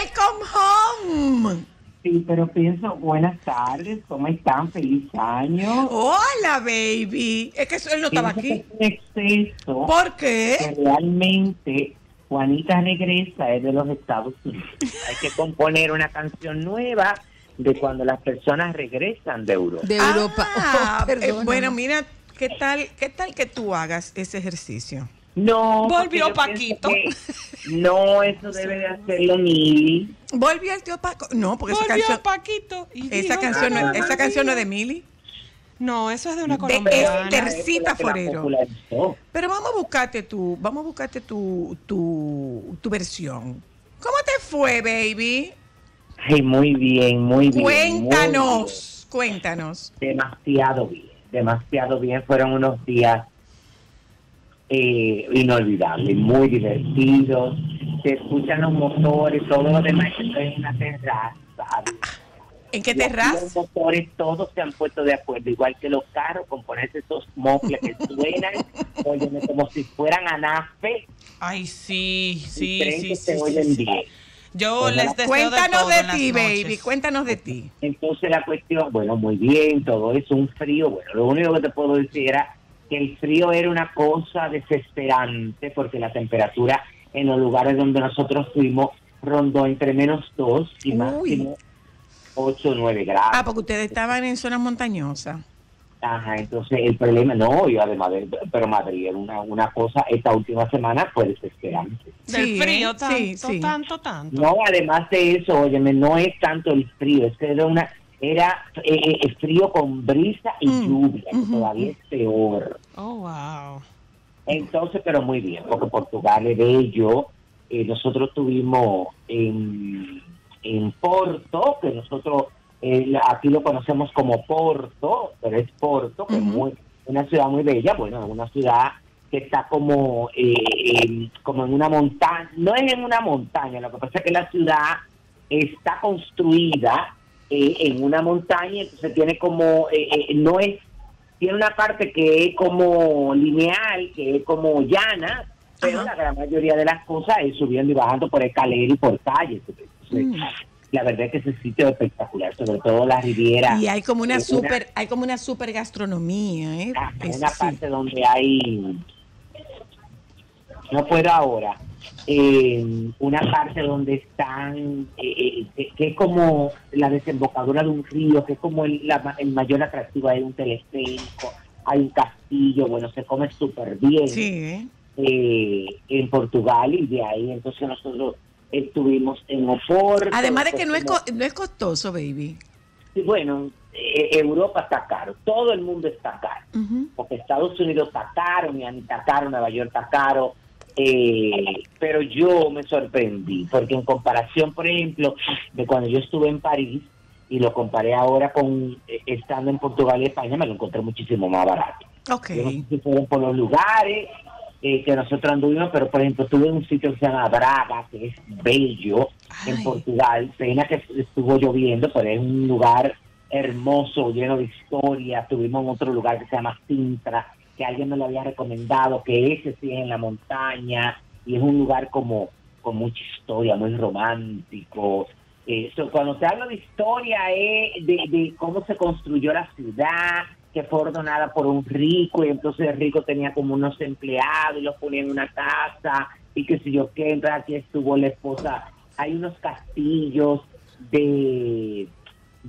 Welcome home. Sí, pero pienso, buenas tardes, ¿cómo están? Feliz año. Hola, baby. Es que él no estaba aquí. que es un exceso ¿Por qué? que realmente Juanita regresa es de los Estados Unidos. Hay que componer una canción nueva de cuando las personas regresan de Europa. De Europa. Ah, Oh, perdóname. eh, bueno, mira, ¿qué tal, ¿qué tal que tú hagas ese ejercicio? No, Volvió Paquito. No, eso debe de hacerlo Mili. ¿Volvió el tío Paco? No, porque esa Volvió canción, Paquito. y esa canción, no, "Ah, esa canción no es de Mili. No, eso es de una De colombiana. Esther. Tercita Fue la que la Forero. Pero vamos a buscarte tu, vamos a buscarte tu, tu, tu versión. ¿Cómo te fue, baby? Ay, muy bien, muy bien. muy Cuéntanos, cuéntanos. Demasiado bien, demasiado bien. Fueron unos días eh, inolvidables, muy divertidos. Se escuchan los motores, todo lo demás. Estoy en una terraza. ¿En qué terraza? Los motores todos se han puesto de acuerdo, igual que los carros, con ponerse esos mofles que suenan, óyeme, como si fueran anafe, Ay, sí, sí, sí, que sí. se sí, oyen sí. bien. Yo Pues les la- deseo Cuéntanos todo de, las ti, noches. baby. Cuéntanos de ti. Entonces la cuestión, bueno, muy bien, todo es un frío. Bueno, lo único que te puedo decir era que el frío era una cosa desesperante porque la temperatura en los lugares donde nosotros fuimos rondó entre menos 2 y Uy. máximo 8 o 9 grados. Ah, porque ustedes estaban en zonas montañosas. Ajá, entonces el problema, no, y además, de, pero Madrid era una, una cosa, esta última semana fue desesperante. Del frío, ¿eh? tanto, Sí, sí. tanto, tanto. No, además de eso, óyeme, no es tanto el frío, es que era una era eh, eh, frío con brisa y Mm, lluvia, que todavía es peor. Oh, wow. Entonces, pero muy bien, porque Portugal es bello. Eh, nosotros tuvimos en, en Porto, que nosotros eh, aquí lo conocemos como Porto, pero es Porto, que es muy, una ciudad muy bella, bueno, es una ciudad que está como, eh, como en una montaña, no es en una montaña, lo que pasa es que la ciudad está construida eh, en una montaña, entonces tiene como, eh, eh, no es tiene una parte que es como lineal, que es como llana, pero Ajá. la gran mayoría de las cosas es subiendo y bajando por escaleras y por calles. Entonces, Mm. La verdad es que ese sitio es espectacular, sobre todo la Riviera. Y hay como una super, hay como una super gastronomía, ¿eh? Ah, Es- una sí. parte donde hay, no puedo ahora, eh, una parte donde están, eh, eh, que, es como la desembocadura de un río, que es como el, la el mayor atractivo, hay un teleférico, hay un castillo, bueno, se come súper bien Sí, ¿eh? en Portugal y de ahí entonces nosotros estuvimos en Oporto. Además de que no es, co- no es costoso, baby. Sí, bueno, eh, Europa está caro, todo el mundo está caro porque Estados Unidos está caro, Miami está caro, Nueva York está caro, eh, pero yo me sorprendí, porque en comparación, por ejemplo, de cuando yo estuve en París y lo comparé ahora con eh, estando en Portugal y España, me lo encontré muchísimo más barato. Ok. Yo no sé si fueron por los lugares eh, que nosotros anduvimos, pero por ejemplo estuve en un sitio que se llama Braga, que es bello, en. Portugal, pena que estuvo lloviendo, pero es un lugar hermoso, lleno de historia. Estuvimos en otro lugar que se llama Sintra, que alguien me lo había recomendado, que ese sí es en la montaña, y es un lugar como con mucha historia, muy romántico. Eso, cuando te hablo de historia de, de cómo se construyó la ciudad, que fue ordenada por un rico y entonces el rico tenía como unos empleados y los ponía en una casa y que si yo qué, entonces aquí estuvo la esposa. Hay unos castillos de,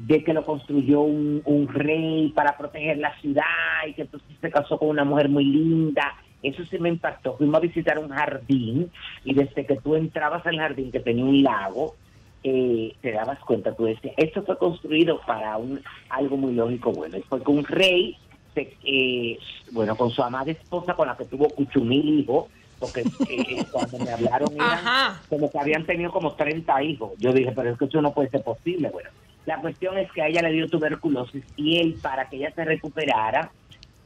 de que lo construyó un, un rey para proteger la ciudad y que entonces se casó con una mujer muy linda. Eso sí me impactó. Fuimos a visitar un jardín y desde que tú entrabas al jardín que tenía un lago, eh, te dabas cuenta, tú decías, esto fue construido para un algo muy lógico, bueno, es porque un rey, se, eh, bueno, con su amada esposa con la que tuvo cuchumil hijos, porque eh, cuando me hablaron eran como que habían tenido como 30 hijos. Yo dije, pero es que eso no puede ser posible. Bueno, la cuestión es que a ella le dio tuberculosis y él, para que ella se recuperara,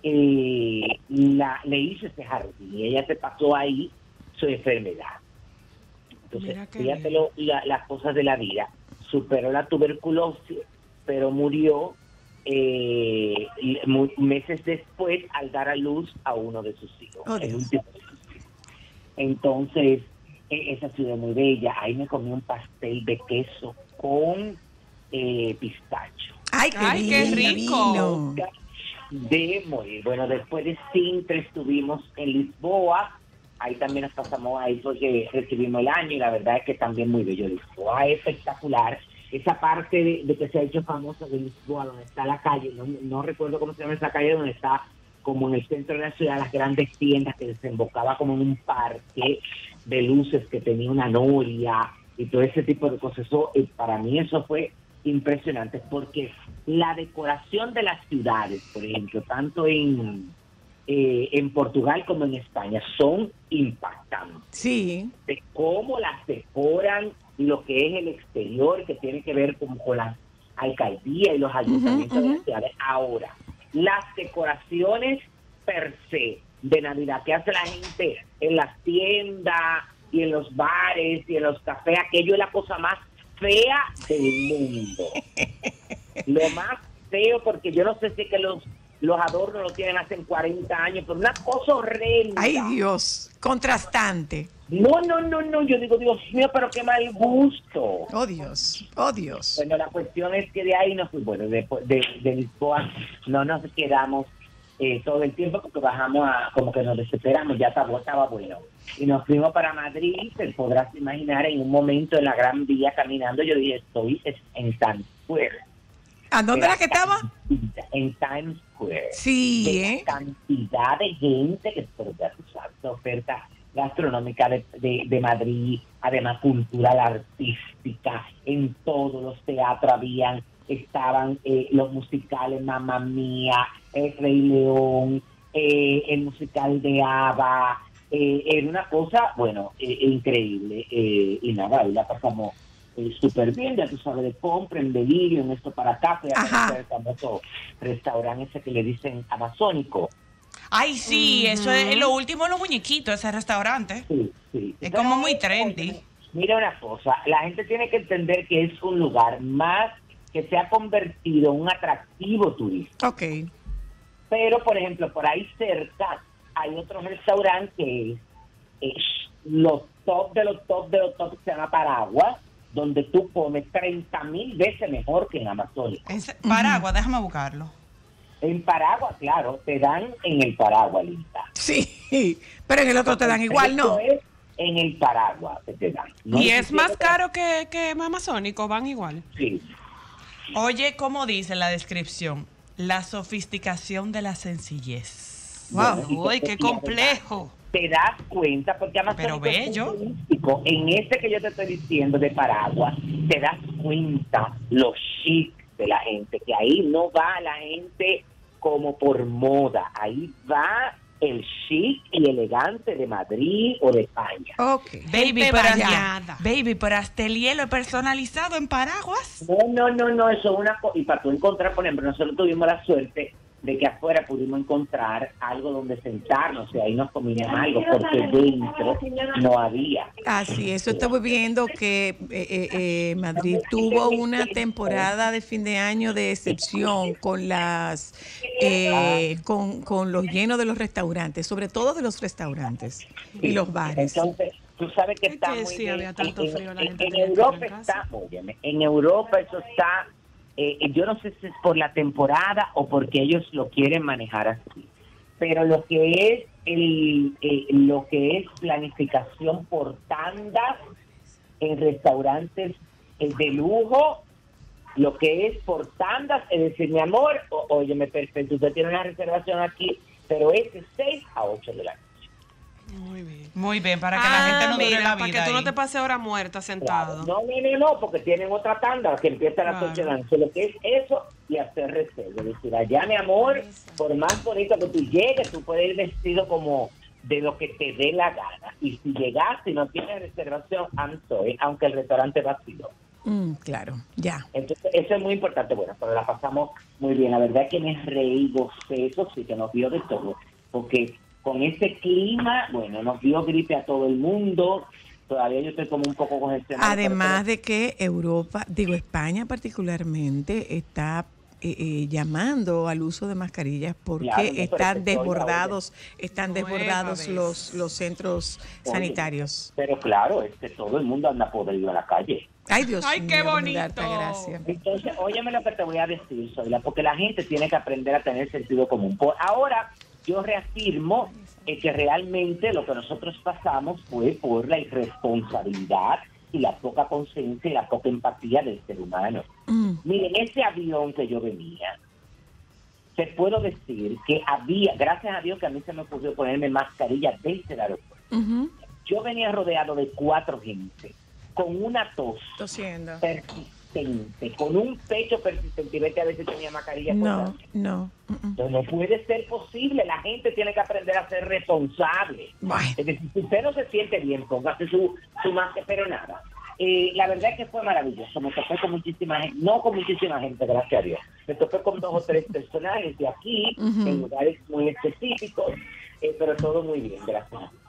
eh, la, le hizo ese jardín y ella se pasó ahí su enfermedad. Entonces, fíjate lo- la- las cosas de la vida. Superó la tuberculosis, pero murió eh, meses después al dar a luz a uno de sus hijos. Oh, el último. Entonces, E- esa ciudad muy bella. Ahí me comí un pastel de queso con eh, pistacho. Ay, qué, Ay, qué rico. De morir. Bueno, después de Sintra estuvimos en Lisboa. Ahí también nos pasamos ahí porque recibimos el año y la verdad es que también muy bello. Lisboa es espectacular. Esa parte de, de que se ha hecho famosa de Lisboa, donde está la calle, no, no recuerdo cómo se llama esa calle, donde está como en el centro de la ciudad las grandes tiendas que desembocaba como en un parque de luces que tenía una noria y todo ese tipo de cosas. Eso, eh, para mí eso fue impresionante porque la decoración de las ciudades, por ejemplo, tanto en, eh, en Portugal como en España, son impactantes. Sí. De cómo las decoran lo que es el exterior, que tiene que ver como con la alcaldía y los ayuntamientos de las ciudades. Ahora, las decoraciones per se de Navidad que hace la gente en las tiendas y en los bares y en los cafés, aquello es la cosa más fea del mundo. Lo más feo, porque yo no sé si es que los, los adornos lo tienen hace 40 años, pero una cosa horrenda. Ay, Dios. Contrastante. No, no, no, no, yo digo, Dios mío, pero qué mal gusto. Oh, Dios. Oh, Dios. Bueno, la cuestión es que de ahí nos fuimos, bueno, de, de, de Lisboa no nos quedamos eh, todo el tiempo porque bajamos a, como que nos desesperamos, ya estaba, estaba bueno. Y nos fuimos para Madrid, te podrás imaginar, en un momento en la Gran Vía caminando, yo dije, estoy en Times Square. ¿A dónde era que estaba? En Times Square. Sí, de la ¿eh? cantidad de gente que sabes, la oferta gastronómica de, de- de Madrid, además cultural, artística, en todos los teatros habían, estaban eh, los musicales Mamma Mía, El Rey León, eh, el musical de ABBA, eh, era una cosa, bueno, eh, increíble, eh, y nada, ahí la pasamos eh, súper bien, ya tú sabes, de compra, en delirio, en esto para acá, fui a Ajá. conocer el famoso restaurante ese que le dicen amazónico. Ay, sí, eso es lo último los muñequitos, ese restaurante. Sí, sí. Es como muy trendy. Mira una cosa, la gente tiene que entender que es un lugar más que se ha convertido en un atractivo turístico. Ok. Pero, por ejemplo, por ahí cerca hay otro restaurante que es, es los top de los top de los top que se llama Paraguas, donde tú comes 30 mil veces mejor que en Amazonia. Ese- Paraguas, déjame buscarlo. En Paraguas, claro, te dan en el Paraguas, Linda. Sí. Pero en el otro te dan igual, ¿no? Es en el Paraguas que te dan. No y es más caro que, que Amazónico, van igual. Sí. Oye, ¿cómo dice la descripción? La sofisticación de la sencillez. Wow. Uy, qué complejo. te das cuenta, porque además Pero bello. en este que yo te estoy diciendo de Paraguas, te das cuenta lo chic de la gente, que ahí no va la gente como por moda, ahí va el chic y elegante de Madrid o de España. Ok. Baby, pero hasta, baby, pero hasta el hielo personalizado en Paraguas. No, no, no, no, eso es una cosa. Y para tú encontrar, por ejemplo, nosotros tuvimos la suerte de que afuera pudimos encontrar algo donde sentarnos y ahí nos comíamos algo, porque dentro no había. Así, eso estoy viendo que eh, eh, eh, Madrid tuvo una temporada de fin de año de excepción con las eh, con, con los llenos de los restaurantes, sobre todo de los restaurantes y los bares. Entonces, tú sabes que Es está muy bien. En- Europa está, óyeme, en Europa eso está, eh, yo no sé si es por la temporada o porque ellos lo quieren manejar así, pero lo que es el, eh, lo que es planificación por tandas en restaurantes eh, de lujo, lo que es por tandas, es decir, mi amor, óyeme, perfecto, usted tiene una reservación aquí, pero es de 6 a 8 de la. Muy bien. Muy bien, para que la gente no dure Ah, mira, la para vida. que tú no te pases hora muerta Claro. sentado. No, no, no, no, porque tienen otra tanda que empieza a las Claro. 8 de la noche. Lo que es eso y hacer reserva. Es decir, allá, mi amor, por más bonito que tú llegues, tú puedes ir vestido como de lo que te dé la gana. Y si llegas y no tienes reservación, I'm sorry, aunque el restaurante vacío. Mm, claro, ya. Entonces, eso es muy importante. Bueno, pero la pasamos muy bien. La verdad es que me reí, gocé, eso sí que nos dio de todo. Porque con ese clima, bueno, nos dio gripe a todo el mundo. Todavía yo estoy como un poco congestionado. Además de que Europa, digo España particularmente, está eh, eh, llamando al uso de mascarillas porque Claro, están desbordados, están Nueva desbordados los, los centros Oye. sanitarios. Pero claro, es que todo el mundo anda podrido en la calle. Ay, Dios Ay, mío, qué bonito. Altagracia. Entonces, óyeme lo que te voy a decir, Zoila, porque la gente tiene que aprender a tener sentido común. Por ahora, yo reafirmo eh, que realmente lo que nosotros pasamos fue por la irresponsabilidad y la poca conciencia y la poca empatía del ser humano. Mm, Miren, ese avión que yo venía, te puedo decir que había, gracias a Dios que a mí se me ocurrió ponerme mascarilla desde el aeropuerto. Yo venía rodeado de cuatro gente, con una tos Tosiendo. persistente, con un pecho persistente. Y vete a si tenía mascarilla. No, no. Entonces, no puede ser posible. La gente tiene que aprender a ser responsable. Es decir, si usted no se siente bien, póngase su, su máscara, pero nada. Eh, la verdad es que fue maravilloso. Me topé con muchísima gente, no con muchísima gente, gracias a Dios. Me topé con dos o tres personajes de aquí, en lugares muy específicos, eh, pero todo muy bien, gracias a Dios.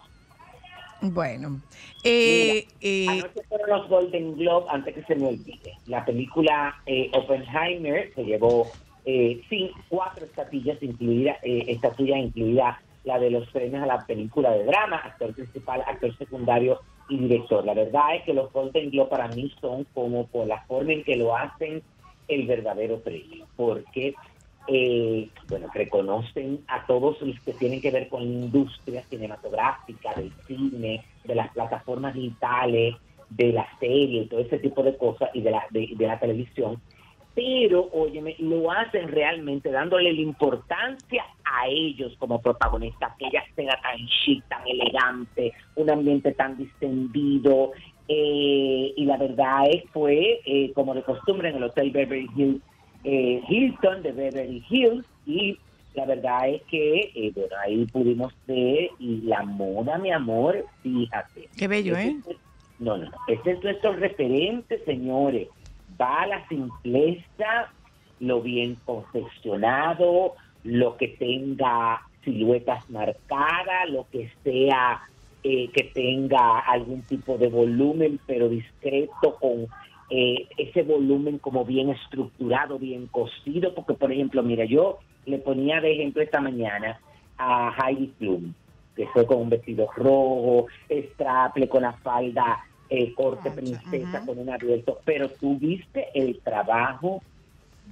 Bueno, eh, eh, Anoche fueron los Golden Globe, antes que se me olvide. La película eh, Oppenheimer se llevó eh, sí, cuatro estatuillas, incluida, eh, estatuillas incluida la de los premios a la película de drama, actor principal, actor secundario y director. La verdad es que los Golden Globe para mí son como por la forma en que lo hacen el verdadero premio, porque eh, bueno, reconocen a todos los que tienen que ver con la industria cinematográfica, del cine, de las plataformas digitales, de la serie, todo ese tipo de cosas y de la, de, la televisión. Pero, óyeme, lo hacen realmente dándole la importancia a ellos como protagonistas, aquella escena tan chic, tan elegante, un ambiente tan distendido. eh, y la verdad es fue, eh, como de costumbre, en el Hotel Beverly Hills eh, Hilton de Beverly Hills y la verdad es que eh, bueno, ahí pudimos ver y la moda, mi amor, fíjate. qué bello, ¿eh? Este No, no, no. Este es nuestro referente, señores. Va la simpleza, lo bien confeccionado, lo que tenga siluetas marcadas, lo que sea eh, que tenga algún tipo de volumen, pero discreto, con eh, ese volumen como bien estructurado, bien cosido, porque por ejemplo, mira, yo le ponía de ejemplo esta mañana a Heidi Klum, que fue con un vestido rojo, straple con la falda eh, corte princesa con un abierto, pero tú viste el trabajo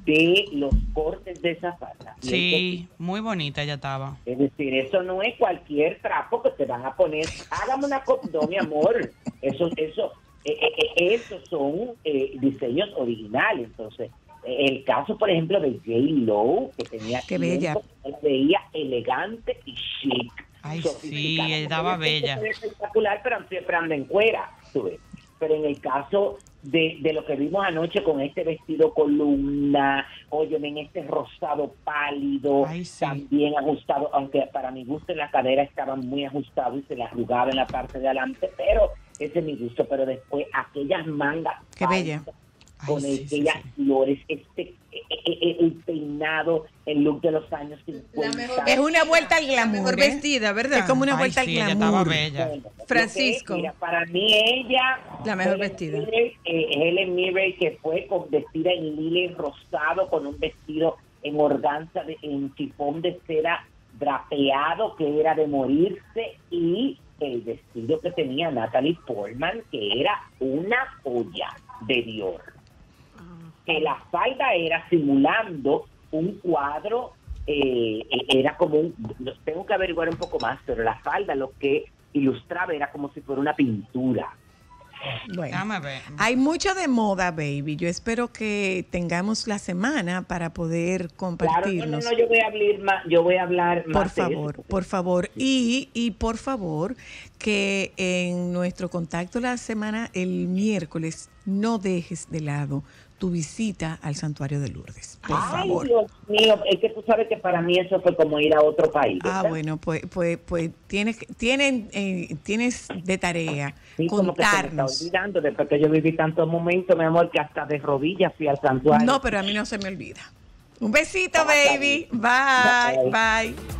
de los cortes de esa falda. Sí, muy bonita ya estaba. es decir, eso no es cualquier trapo que te van a poner. Hágame una cop- no, mi amor. Eso, eso, eh, eh, eh, esos son eh, diseños originales. Entonces, el caso, por ejemplo, de J. Lo, que tenía bella. que la veía elegante y chic. Ay, sí, Porque ella bella. espectacular, pero siempre anda en cuera, tú ves. Pero en el caso de, de lo que vimos anoche con este vestido columna, oye, en este rosado pálido, Ay, sí. también ajustado, aunque para mi gusto en la cadera estaba muy ajustado y se le arrugaba en la parte de adelante, pero ese es mi gusto. Pero después aquellas mangas Qué bella. Ay, con sí, aquellas sí. flores, este eh, eh, eh, el peinado, el look de los años 50. mejor- Es una vuelta al glamour. Mejor ¿eh? vestida, ¿verdad? Es como una Ay, vuelta sí, al ella glamour. estaba bella. Bueno, lo que- Francisco. mira, para mí ella... La mejor Helen vestida. Eh, Helen Mirren, que fue con, vestida en lila rosado, con un vestido en organza, de, en chifón de seda drapeado, que era de morirse, y el vestido que tenía Natalie Portman, que era una joya de Dior. Que la falda era simulando un cuadro, eh, eh, era como un, tengo que averiguar un poco más, pero la falda lo que ilustraba era como si fuera una pintura. Bueno. Ver. Hay mucho de moda, baby. Yo espero que tengamos la semana para poder Claro, no, no, compartirnos. no, yo voy a hablar más, yo voy a hablar más Por de eso, favor, por favor. Y, y por favor, que en nuestro contacto la semana, el miércoles, no dejes de lado tu visita al santuario de Lourdes. Por Ay, favor. Dios mío, es que tú sabes que para mí eso fue como ir a otro país. Ah, bueno, pues, pues, pues tienes, tienen, eh, tienes de tarea Sí, como que se me está contarnos. olvidando, después que yo viví tantos momentos, mi amor, que hasta de rodillas fui al santuario. No, pero a mí no se me olvida. Un besito, baby. Bye. bye.